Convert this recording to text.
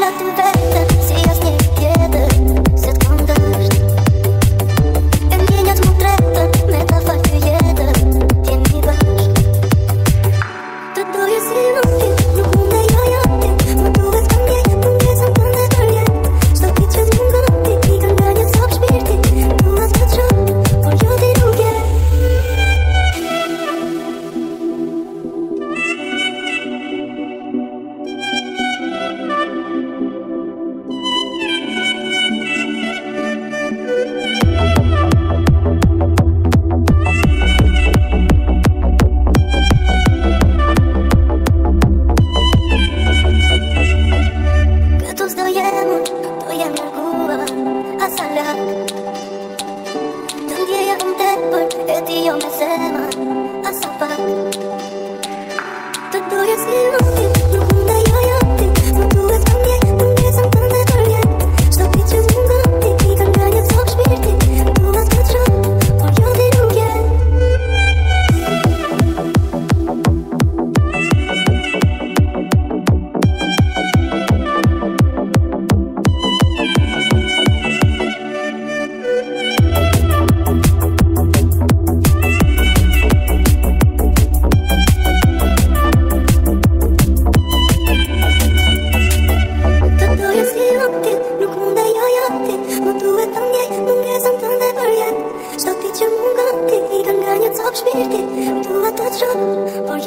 nothing better. See olarak through, or